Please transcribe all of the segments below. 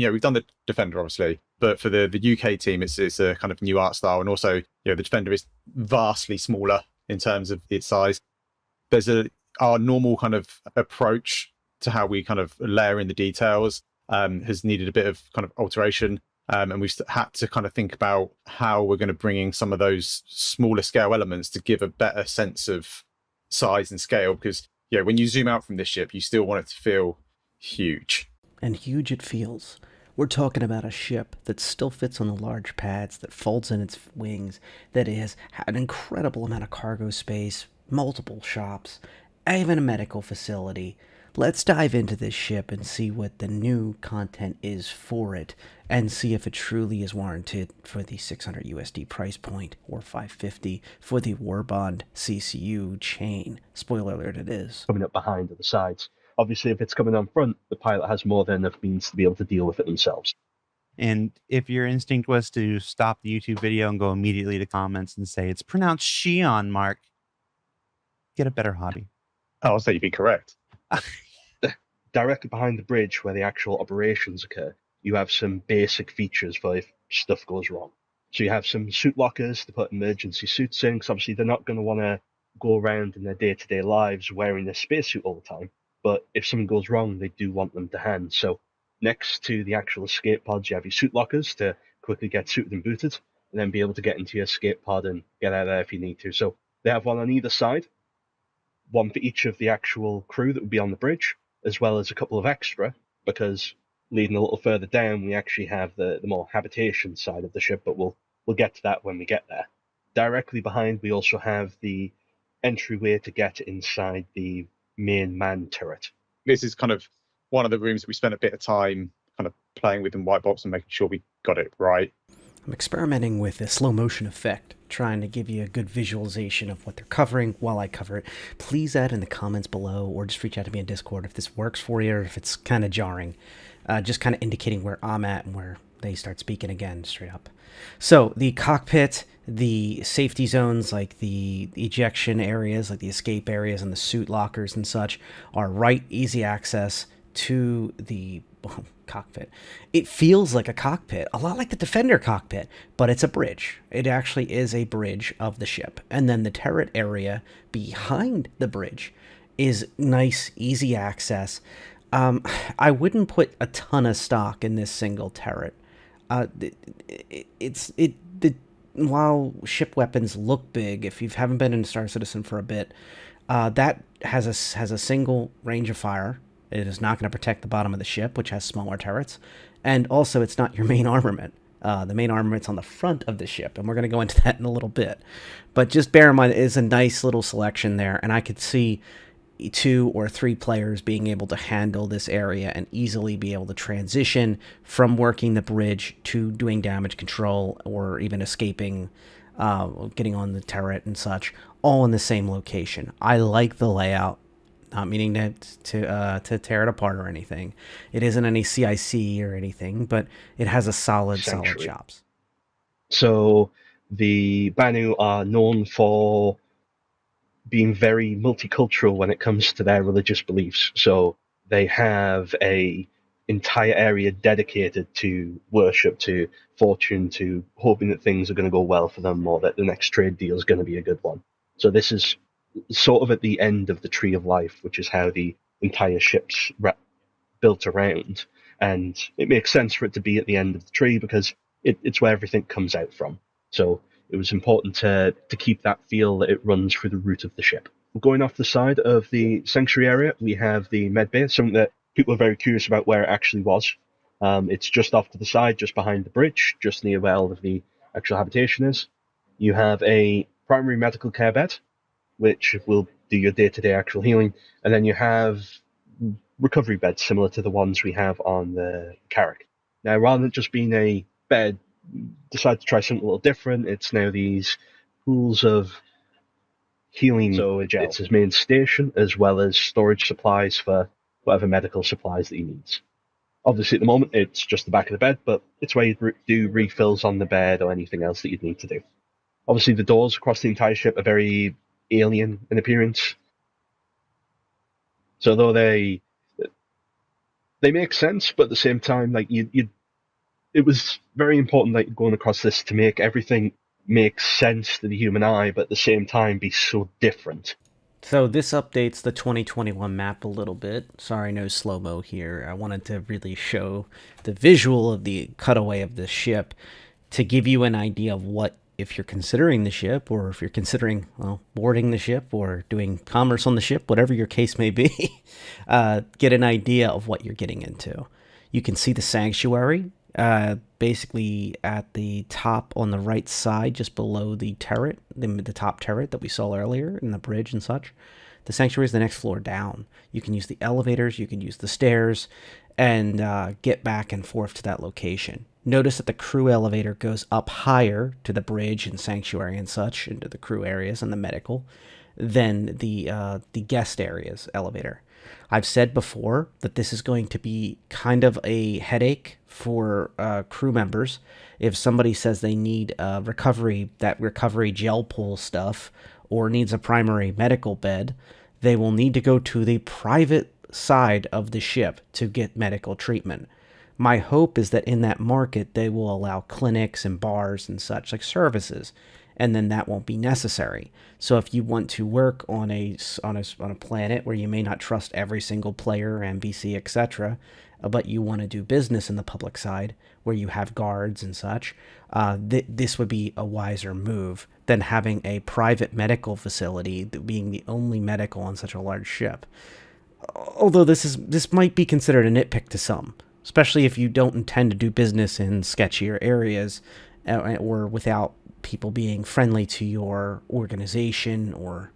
you know, we've done the Defender obviously, but for the the UK team, it's it's a kind of new art style, and also you know the Defender is vastly smaller in terms of its size. There's a our normal kind of approach to how we kind of layer in the details um, has needed a bit of kind of alteration. Um, and we've had to kind of think about how we're going to bring in some of those smaller scale elements to give a better sense of size and scale. Because yeah, when you zoom out from this ship, you still want it to feel huge. And huge it feels. We're talking about a ship that still fits on the large pads, that folds in its wings, that has an incredible amount of cargo space, multiple shops, even a medical facility. Let's dive into this ship and see what the new content is for it and see if it truly is warranted for the 600 USD price point or 550 for the Warbond CCU chain. Spoiler alert, it is. Coming up behind at the sides. Obviously, if it's coming on front, the pilot has more than enough means to be able to deal with it themselves. And if your instinct was to stop the YouTube video and go immediately to comments and say it's pronounced Sheon, Mark, get a better hobby. Oh, I'll say you'd be correct. Directly behind the bridge where the actual operations occur, you have some basic features for if stuff goes wrong. So you have some suit lockers to put emergency suits in, because obviously they're not going to want to go around in their day-to-day lives wearing their spacesuit all the time. But if something goes wrong, they do want them to hand. So next to the actual escape pods, you have your suit lockers to quickly get suited and booted, and then be able to get into your escape pod and get out of there if you need to. So they have one on either side, one for each of the actual crew that would be on the bridge, as well as a couple of extra, because leading a little further down, we actually have the, the more habitation side of the ship, but we'll we'll get to that when we get there. Directly behind, we also have the entryway to get inside the main man turret. This is kind of one of the rooms that we spent a bit of time kind of playing with in white box and making sure we got it right. I'm experimenting with a slow motion effect, trying to give you a good visualization of what they're covering while I cover it. Please add in the comments below or just reach out to me in Discord if this works for you or if it's kind of jarring. Uh, just kind of indicating where I'm at and where they start speaking again straight up. So the cockpit, the safety zones like the ejection areas, like the escape areas and the suit lockers and such are right easy access to the cockpit. It feels like a cockpit, a lot like the Defender cockpit, but it's a bridge. It actually is a bridge of the ship. And then the turret area behind the bridge is nice, easy access. Um, I wouldn't put a ton of stock in this single turret. Uh, it, it, it's it the while ship weapons look big, if you haven't been in Star Citizen for a bit, uh, that has a has a single range of fire it is not going to protect the bottom of the ship, which has smaller turrets. And also, it's not your main armament. Uh, the main armament's on the front of the ship, and we're going to go into that in a little bit. But just bear in mind, it is a nice little selection there, and I could see two or three players being able to handle this area and easily be able to transition from working the bridge to doing damage control or even escaping, uh, getting on the turret and such, all in the same location. I like the layout not meaning to to uh, to tear it apart or anything. It isn't any CIC or anything, but it has a solid solid chops. So the Banu are known for being very multicultural when it comes to their religious beliefs. So they have a entire area dedicated to worship, to fortune, to hoping that things are going to go well for them or that the next trade deal is going to be a good one. So this is sort of at the end of the tree of life, which is how the entire ship's re- built around. And it makes sense for it to be at the end of the tree because it, it's where everything comes out from. So it was important to, to keep that feel that it runs through the root of the ship. Going off the side of the sanctuary area, we have the med bay, something that people are very curious about where it actually was. Um, it's just off to the side, just behind the bridge, just near where all of the actual habitation is. You have a primary medical care bed, which will do your day-to-day actual healing, and then you have recovery beds similar to the ones we have on the Carrack. Now, rather than just being a bed, decide to try something a little different. It's now these pools of healing. So it's his main station as well as storage supplies for whatever medical supplies that he needs. Obviously, at the moment, it's just the back of the bed, but it's where you do refills on the bed or anything else that you'd need to do. Obviously, the doors across the entire ship are very alien in appearance. So though they they make sense, but at the same time, like you, you, it was very important that going across this to make everything make sense to the human eye, but at the same time be so different. So this updates the 2021 map a little bit. Sorry, no slow mo here. I wanted to really show the visual of the cutaway of the ship to give you an idea of what if you're considering the ship or if you're considering well boarding the ship or doing commerce on the ship whatever your case may be uh, get an idea of what you're getting into you can see the sanctuary uh, basically at the top on the right side just below the turret the, the top turret that we saw earlier in the bridge and such. The sanctuary is the next floor down. You can use the elevators you can use the stairs and uh, get back and forth to that location. Notice that the crew elevator goes up higher to the bridge and sanctuary and such, into the crew areas and the medical, than the uh, the guest areas elevator. I've said before that this is going to be kind of a headache for uh, crew members. If somebody says they need a recovery, that recovery gel pool stuff, or needs a primary medical bed, they will need to go to the private side of the ship to get medical treatment my hope is that in that market they will allow clinics and bars and such like services and then that won't be necessary. So if you want to work on a on a, on a planet where you may not trust every single player npc etc uh, but you want to do business in the public side where you have guards and such uh, th- this would be a wiser move than having a private medical facility being the only medical on such a large ship. Although this is this might be considered a nitpick to some especially if you don't intend to do business in sketchier areas uh, or without people being friendly to your organization or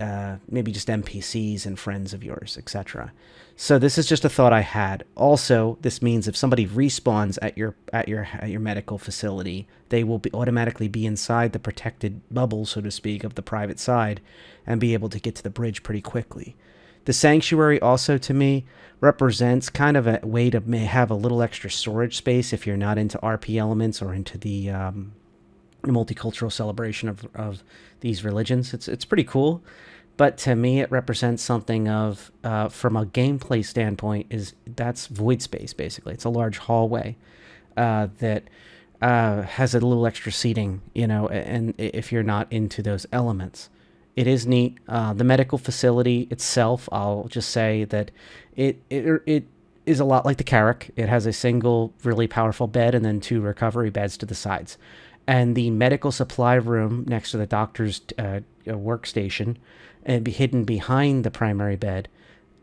uh, maybe just NPCs and friends of yours, etc. So this is just a thought I had. Also, this means if somebody respawns at your at your at your medical facility, they will be automatically be inside the protected bubble, so to speak, of the private side, and be able to get to the bridge pretty quickly. The sanctuary also to me represents kind of a way to may have a little extra storage space if you're not into RP elements or into the um, multicultural celebration of, of these religions. It's it's pretty cool, but to me it represents something of uh, from a gameplay standpoint is that's void space basically. It's a large hallway uh, that. Uh, has a little extra seating, you know, and if you're not into those elements. It is neat. Uh, the medical facility itself, I'll just say that it it it is a lot like the Carrack. It has a single really powerful bed and then two recovery beds to the sides. And the medical supply room next to the doctor's uh, uh workstation and be hidden behind the primary bed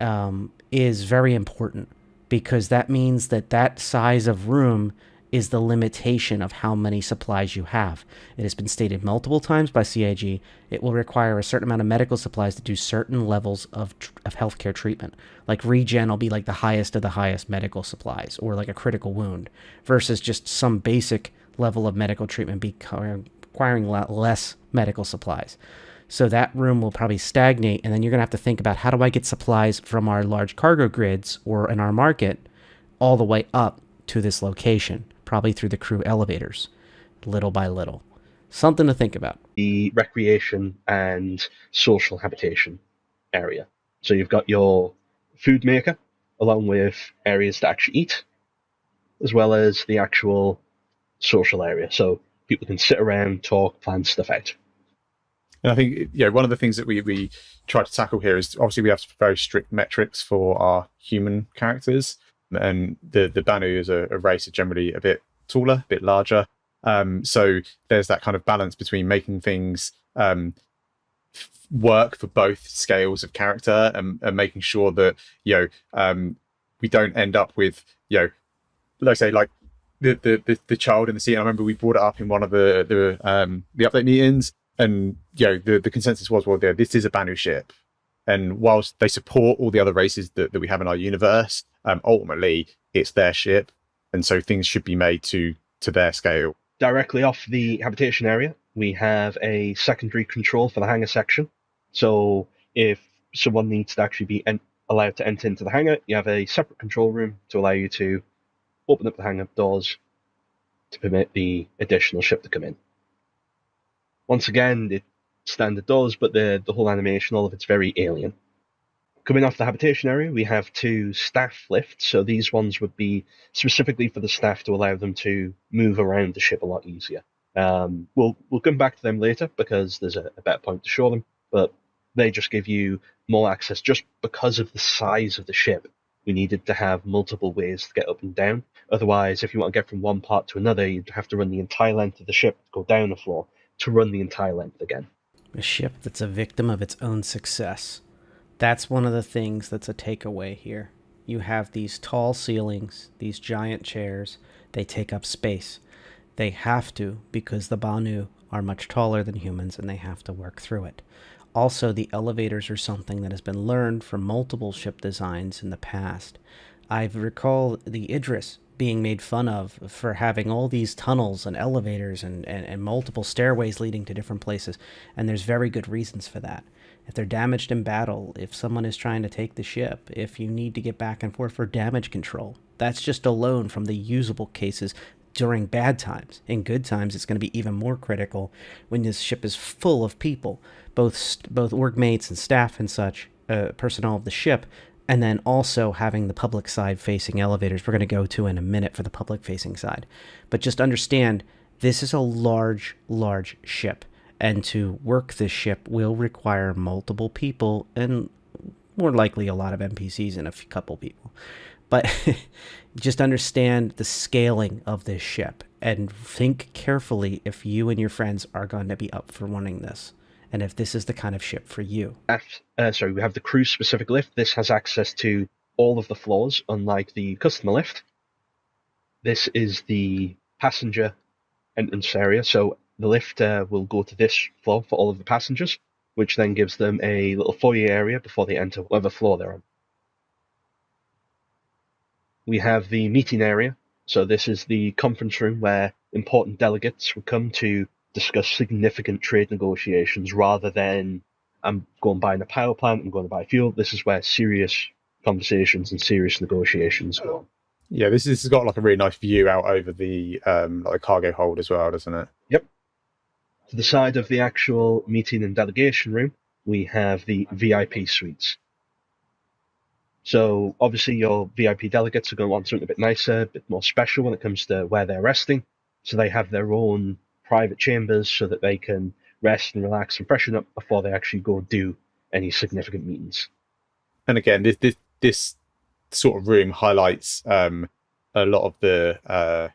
um, is very important because that means that that size of room is the limitation of how many supplies you have. It has been stated multiple times by CIG it will require a certain amount of medical supplies to do certain levels of, of healthcare treatment. Like regen will be like the highest of the highest medical supplies, or like a critical wound, versus just some basic level of medical treatment be requiring a lot less medical supplies. So that room will probably stagnate, and then you're going to have to think about how do I get supplies from our large cargo grids or in our market all the way up to this location probably through the crew elevators, little by little. Something to think about. The recreation and social habitation area. So you've got your food maker, along with areas to actually eat, as well as the actual social area. So people can sit around, talk, plan stuff out. And I think yeah, one of the things that we we try to tackle here is obviously we have very strict metrics for our human characters and the the Banu as a, a race are generally a bit taller, a bit larger. Um, so there's that kind of balance between making things um, work for both scales of character and, and making sure that you know um, we don't end up with you know, let's say like the, the the the child in the seat. I remember we brought it up in one of the the um, the update meetings, and you know the the consensus was well, yeah, this is a Banu ship, and whilst they support all the other races that, that we have in our universe, um, ultimately it's their ship, and so things should be made to to their scale. Directly off the habitation area, we have a secondary control for the hangar section. So if someone needs to actually be en- allowed to enter into the hangar, you have a separate control room to allow you to open up the hangar doors to permit the additional ship to come in. Once again, it standard doors, but the the whole animation, all of it's very alien. Coming off the habitation area, we have two staff lifts. So these ones would be specifically for the staff to allow them to move around the ship a lot easier. Um, we'll we'll come back to them later because there's a, a better point to show them, but they just give you more access just because of the size of the ship. We needed to have multiple ways to get up and down. Otherwise, if you want to get from one part to another, you'd have to run the entire length of the ship, go down a floor to run the entire length again. A ship that's a victim of its own success. That's one of the things that's a takeaway here. You have these tall ceilings, these giant chairs, they take up space. They have to because the Banu are much taller than humans and they have to work through it. Also, the elevators are something that has been learned from multiple ship designs in the past. I recall the Idris being made fun of for having all these tunnels and elevators and, and, and multiple stairways leading to different places, and there's very good reasons for that if they're damaged in battle, if someone is trying to take the ship, if you need to get back and forth for damage control. That's just alone from the usable cases during bad times. In good times, it's going to be even more critical when this ship is full of people, both both workmates and staff and such, uh, personnel of the ship, and then also having the public side facing elevators. We're going to go to in a minute for the public facing side, but just understand this is a large, large ship and to work this ship will require multiple people and more likely a lot of NPCs and a couple people. But just understand the scaling of this ship and think carefully if you and your friends are going to be up for running this and if this is the kind of ship for you. Uh, sorry, we have the crew specific lift. This has access to all of the floors, unlike the customer lift. This is the passenger entrance area, so the lift uh, will go to this floor for all of the passengers, which then gives them a little foyer area before they enter whatever floor they're on. We have the meeting area. So this is the conference room where important delegates would come to discuss significant trade negotiations rather than I'm going buying a power plant, I'm going to buy fuel. This is where serious conversations and serious negotiations go. Yeah, this, this has got like a really nice view out over the um, like cargo hold as well, doesn't it? Yep. To the side of the actual meeting and delegation room, we have the VIP suites. So obviously your VIP delegates are going to want something a bit nicer, a bit more special when it comes to where they're resting. So they have their own private chambers so that they can rest and relax and freshen up before they actually go do any significant meetings. And again, this this, this sort of room highlights um, a lot of the uh,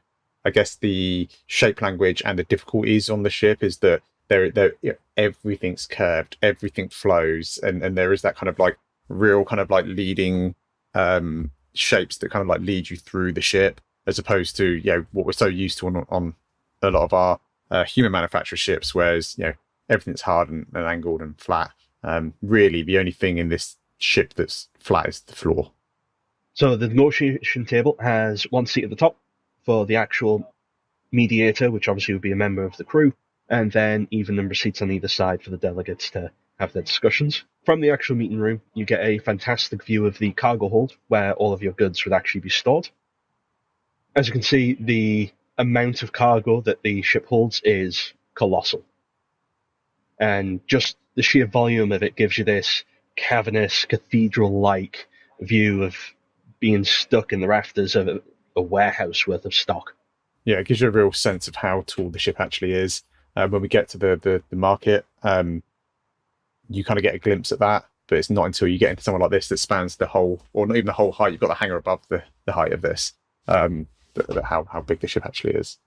I guess the shape language and the difficulties on the ship is that there, there, everything's curved, everything flows, and and there is that kind of like real kind of like leading um, shapes that kind of like lead you through the ship, as opposed to you know what we're so used to on on a lot of our uh, human manufactured ships, whereas you know everything's hard and, and angled and flat. Um, really, the only thing in this ship that's flat is the floor. So the negotiation table has one seat at the top, for the actual mediator, which obviously would be a member of the crew, and then even number seats on either side for the delegates to have their discussions. From the actual meeting room, you get a fantastic view of the cargo hold where all of your goods would actually be stored. As you can see, the amount of cargo that the ship holds is colossal. And just the sheer volume of it gives you this cavernous, cathedral like view of being stuck in the rafters of a warehouse worth of stock. Yeah, it gives you a real sense of how tall the ship actually is. Uh, when we get to the the, the market, um, you kind of get a glimpse at that, but it's not until you get into somewhere like this that spans the whole, or not even the whole height. You've got the hangar above the, the height of this, um, that how how big the ship actually is.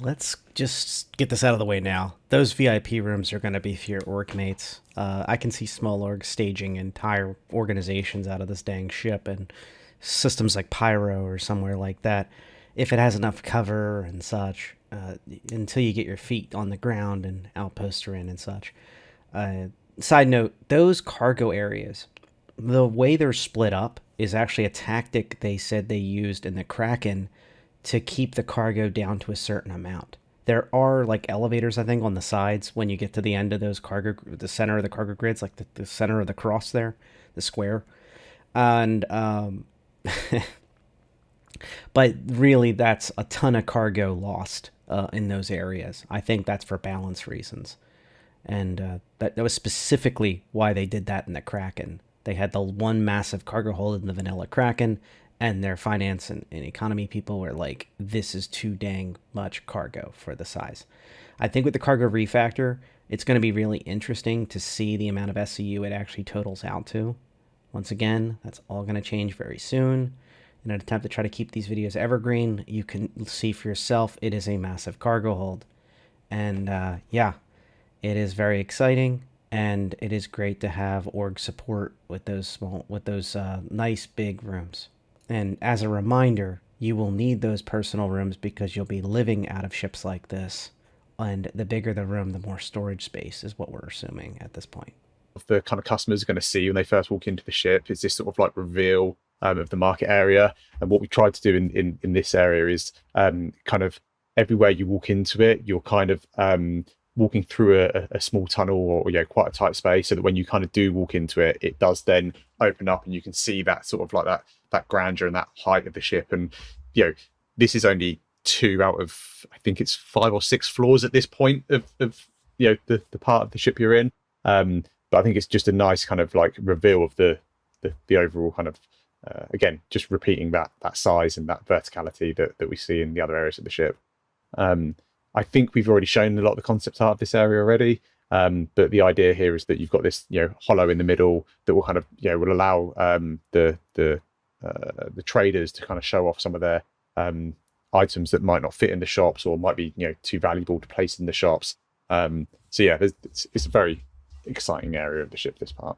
Let's just get this out of the way now. Those VIP rooms are going to be for your org mates. Uh, I can see small orgs staging entire organizations out of this dang ship, and systems like Pyro or somewhere like that, if it has enough cover and such, uh, until you get your feet on the ground and outposts are in and such. Uh, side note, those cargo areas, the way they're split up is actually a tactic they said they used in the Kraken to keep the cargo down to a certain amount. There are like elevators, I think, on the sides when you get to the end of those cargo, the center of the cargo grids, like the, the center of the cross there, the square. And um, but really, that's a ton of cargo lost uh, in those areas. I think that's for balance reasons. And uh, that, that was specifically why they did that in the Kraken. They had the one massive cargo hold in the vanilla Kraken, and their finance and, and economy people were like, this is too dang much cargo for the size. I think with the cargo refactor, it's going to be really interesting to see the amount of SCU it actually totals out to. Once again, that's all going to change very soon. In an attempt to try to keep these videos evergreen, you can see for yourself it is a massive cargo hold. And uh, yeah, it is very exciting and it is great to have org support with those small with those uh, nice big rooms. And as a reminder you will need those personal rooms because you'll be living out of ships like this. And the bigger the room the more storage space is what we're assuming at this point. The kind of customers are going to see when they first walk into the ship is this sort of like reveal um, of the market area? And what we tried to do in in, in this area is um, kind of everywhere you walk into it you're kind of um, walking through a, a small tunnel or you know quite a tight space so that when you kind of do walk into it it does then open up and you can see that sort of like that that grandeur and that height of the ship. And you know this is only two out of i think it's five or six floors at this point of, of you know the, the part of the ship you're in. Um but i think it's just a nice kind of like reveal of the the, the overall kind of uh, again just repeating that that size and that verticality that, that we see in the other areas of the ship. Um I think we've already shown a lot of the concept art of this area already. Um, but the idea here is that you've got this, you know, hollow in the middle that will kind of, you know, will allow um, the the uh, the traders to kind of show off some of their um, items that might not fit in the shops or might be, you know, too valuable to place in the shops. Um, so yeah, it's, it's a very exciting area of the ship. This part.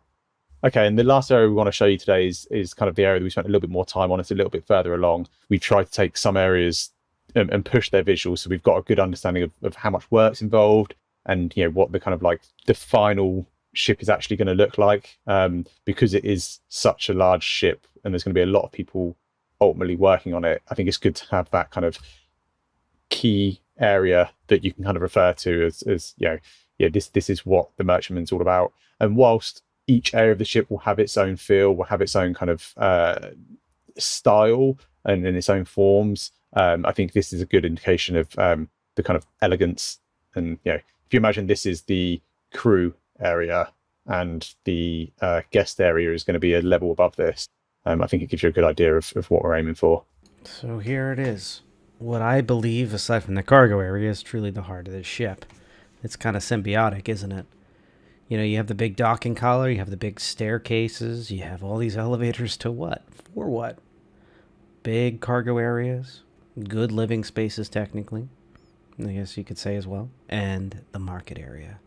Okay, and the last area we want to show you today is is kind of the area that we spent a little bit more time on. It's a little bit further along. We tried to take some areas and, push their visuals. So we've got a good understanding of, of how much work's involved and you know what the kind of like the final ship is actually going to look like. Um, because it is such a large ship and there's going to be a lot of people ultimately working on it i think it's good to have that kind of key area that you can kind of refer to as, as you know yeah this this is what the merchantman's all about. And whilst each area of the ship will have its own feel will have its own kind of uh, style and in its own forms um, I think this is a good indication of um, the kind of elegance. And you know, if you imagine this is the crew area and the uh, guest area is going to be a level above this, um, I think it gives you a good idea of, of what we're aiming for. So here it is. What I believe, aside from the cargo area, is truly the heart of the ship. It's kind of symbiotic, isn't it? You know, you have the big docking collar, you have the big staircases, you have all these elevators to what? For what? Big cargo areas, good living spaces, technically, I guess you could say as well, and the market area.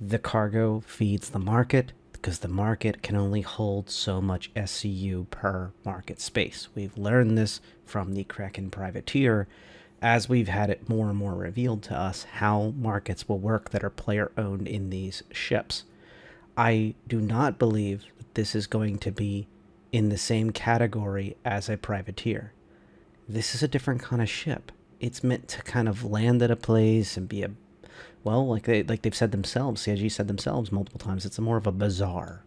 The cargo feeds the market because the market can only hold so much SCU per market space. We've learned this from the Kraken Privateer as we've had it more and more revealed to us how markets will work that are player owned in these ships. I do not believe that this is going to be in the same category as a privateer this is a different kind of ship. It's meant to kind of land at a place and be a, well, like they like they've said themselves. CIG said themselves multiple times. It's a more of a bazaar,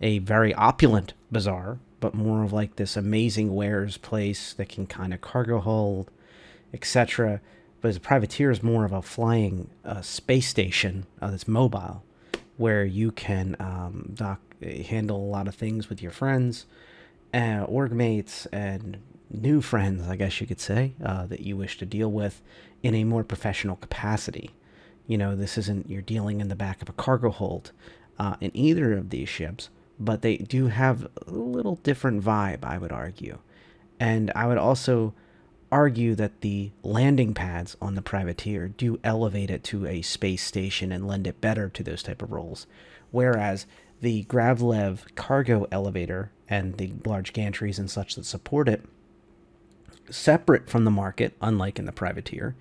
a very opulent bazaar, but more of like this amazing wares place that can kind of cargo hold, etc. But as a privateer is more of a flying uh, space station uh, that's mobile, where you can um, dock, handle a lot of things with your friends, uh, org mates, and new friends, I guess you could say, uh, that you wish to deal with in a more professional capacity. You know, this isn't you're dealing in the back of a cargo hold uh, in either of these ships, but they do have a little different vibe, I would argue. And I would also argue that the landing pads on the privateer do elevate it to a space station and lend it better to those type of roles whereas the gravlev cargo elevator and the large gantries and such that support it separate from the market, unlike in the privateer,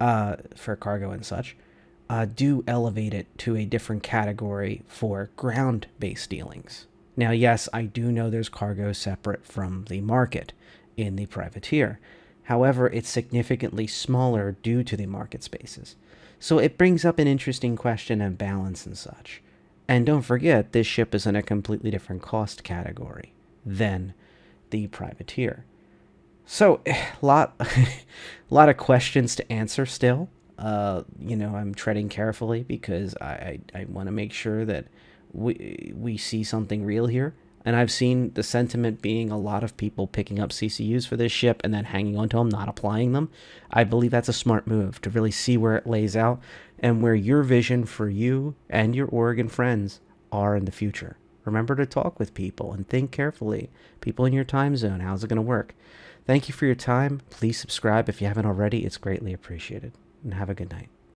uh, for cargo and such, uh, do elevate it to a different category for ground based dealings. Now, yes, I do know there's cargo separate from the market in the privateer. However, it's significantly smaller due to the market spaces. So it brings up an interesting question of balance and such. And don't forget, this ship is in a completely different cost category than the privateer. So, a lot, lot of questions to answer still. Uh, you know, I'm treading carefully because I, I, I want to make sure that we we see something real here. And I've seen the sentiment being a lot of people picking up CCUs for this ship and then hanging onto them, not applying them. I believe that's a smart move to really see where it lays out and where your vision for you and your Oregon friends are in the future. Remember to talk with people and think carefully. People in your time zone, how's it going to work? Thank you for your time. Please subscribe if you haven't already. It's greatly appreciated. And have a good night.